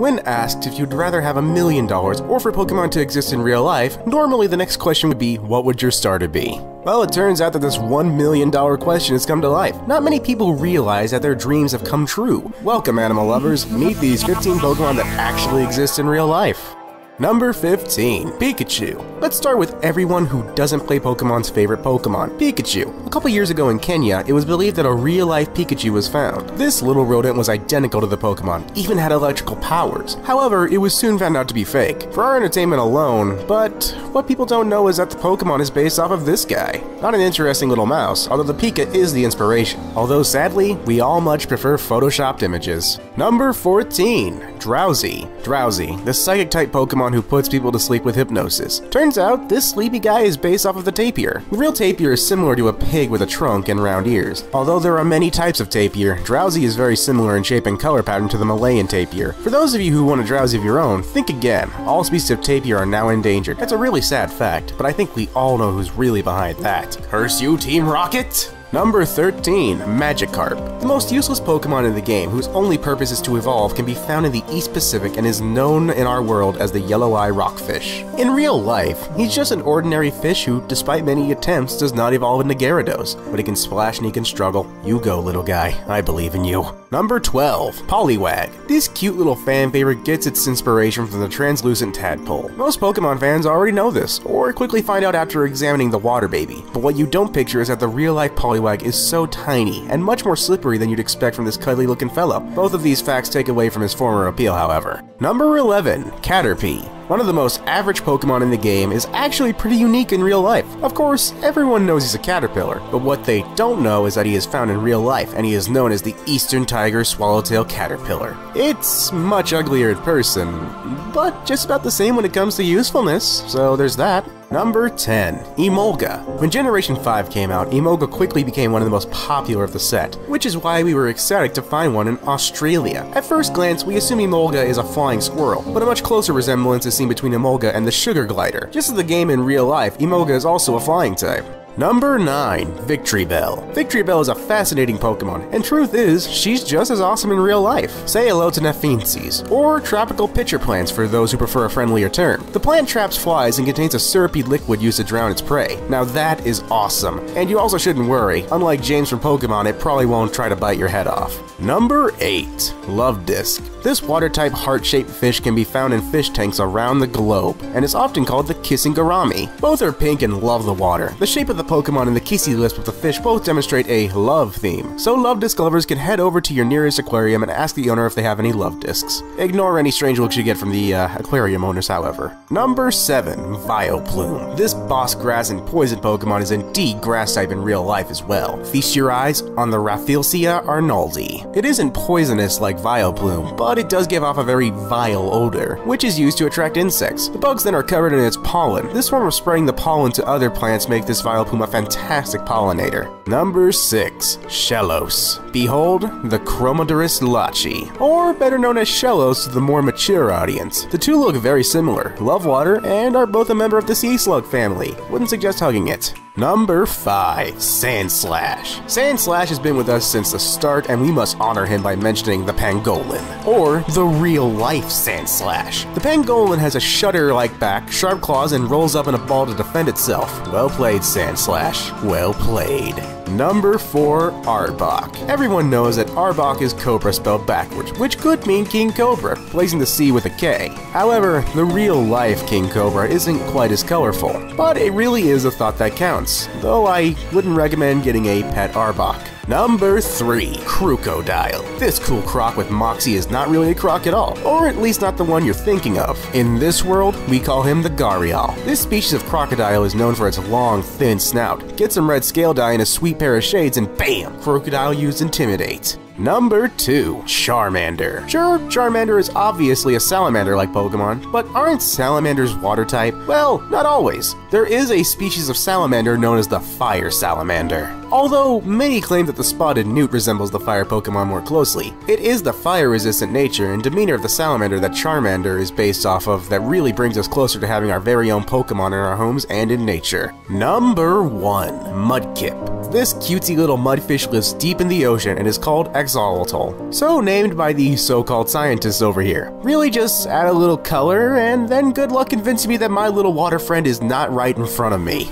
When asked if you'd rather have a million dollars or for Pokemon to exist in real life, normally the next question would be, what would your starter be? Well, it turns out that this $1 million question has come to life. Not many people realize that their dreams have come true. Welcome, animal lovers. Meet these 15 Pokemon that actually exist in real life. Number 15, Pikachu. Let's start with everyone who doesn't play Pokemon's favorite Pokemon, Pikachu. A couple years ago in Kenya, it was believed that a real-life Pikachu was found. This little rodent was identical to the Pokemon, even had electrical powers. However, it was soon found out to be fake, for our entertainment alone, but what people don't know is that the Pokemon is based off of this guy. Not an interesting little mouse, although the Pika is the inspiration. Although sadly, we all much prefer photoshopped images. Number 14, Drowzee. Drowsy, the psychic type Pokemon who puts people to sleep with hypnosis. Turns out, this sleepy guy is based off of the tapir. The real tapir is similar to a pig with a trunk and round ears. Although there are many types of tapir, Drowzee is very similar in shape and color pattern to the Malayan tapir. For those of you who want a Drowzee of your own, think again. All species of tapir are now endangered. That's a really sad fact, but I think we all know who's really behind that. Curse you, Team Rocket! Number 13, Magikarp. The most useless Pokemon in the game, whose only purpose is to evolve, can be found in the East Pacific and is known in our world as the Yellow Eye Rockfish. In real life, he's just an ordinary fish who, despite many attempts, does not evolve into Gyarados, but he can splash and he can struggle. You go, little guy. I believe in you. Number 12, Poliwag. This cute little fan favorite gets its inspiration from the translucent tadpole. Most Pokemon fans already know this, or quickly find out after examining the water baby, but what you don't picture is that the real-life Poliwag is so tiny and much more slippery than you'd expect from this cuddly looking fellow. Both of these facts take away from his former appeal, however. Number 11, Caterpie. One of the most average Pokemon in the game is actually pretty unique in real life. Of course, everyone knows he's a caterpillar, but what they don't know is that he is found in real life and he is known as the Eastern Tiger Swallowtail Caterpillar. It's much uglier in person, but just about the same when it comes to usefulness, so there's that. Number 10, Emolga. When Generation 5 came out, Emolga quickly became one of the most popular of the set, which is why we were ecstatic to find one in Australia. At first glance, we assume Emolga is a flying squirrel, but a much closer resemblance is seen between Emolga and the Sugar Glider. Just as the game in real life, Emolga is also a flying type. Number 9, Victreebel. Victory Victreebel is a fascinating Pokemon, and truth is, she's just as awesome in real life. Say hello to Nepenthes, or tropical pitcher plants for those who prefer a friendlier term. The plant traps flies and contains a syrupy liquid used to drown its prey. Now that is awesome, and you also shouldn't worry. Unlike James from Pokemon, it probably won't try to bite your head off. Number 8, Luvdisc. This water-type heart-shaped fish can be found in fish tanks around the globe, and is often called the kissing gourami. Both are pink and love the water. The shape of the Pokemon and the Kissy lisp of the fish both demonstrate a love theme, so Luvdisc lovers can head over to your nearest aquarium and ask the owner if they have any Luvdiscs. Ignore any strange looks you get from the uh, aquarium owners, however. Number 7, Vileplume. This boss grass and poison Pokemon is indeed grass type in real life as well. Feast your eyes on the Rafflesia arnoldi. It isn't poisonous like Vileplume, but it does give off a very vile odor, which is used to attract insects. The bugs then are covered in its pollen. This form of spraying the pollen to other plants make this Vileplume a fantastic pollinator. Number 6. Shellos. Behold, the Chromodoris lochi, or better known as Shellos to the more mature audience. The two look very similar, love water, and are both a member of the sea slug family. Wouldn't suggest hugging it. Number 5. Sandslash. Sandslash has been with us since the start and we must honor him by mentioning the Pangolin, or the real-life Sandslash. The Pangolin has a shutter-like back, sharp claws, and rolls up in a ball to defend itself. Well played, Sandslash. Well played. Number 4, Arbok. Everyone knows that Arbok is Cobra spelled backwards, which could mean King Cobra, placing the C with a K. However, the real-life King Cobra isn't quite as colorful, but it really is a thought that counts, though I wouldn't recommend getting a pet Arbok. Number 3. Krookodile. This cool croc with Moxie is not really a croc at all, or at least not the one you're thinking of. In this world, we call him the Gharial. This species of crocodile is known for its long, thin snout. Get some red scale dye and a sweet pair of shades and BAM! Krookodile used Intimidate. Number 2. Charmander. Sure, Charmander is obviously a salamander like Pokemon, but aren't salamanders water type? Well, not always. There is a species of salamander known as the Fire Salamander. Although many claim that the spotted newt resembles the fire Pokemon more closely, it is the fire-resistant nature and demeanor of the salamander that Charmander is based off of that really brings us closer to having our very own Pokemon in our homes and in nature. Number 1. Mudkip. This cutesy little mudfish lives deep in the ocean and is called axolotl. So named by the so-called scientists over here. Really just add a little color and then good luck convincing me that my little water friend is not right in front of me.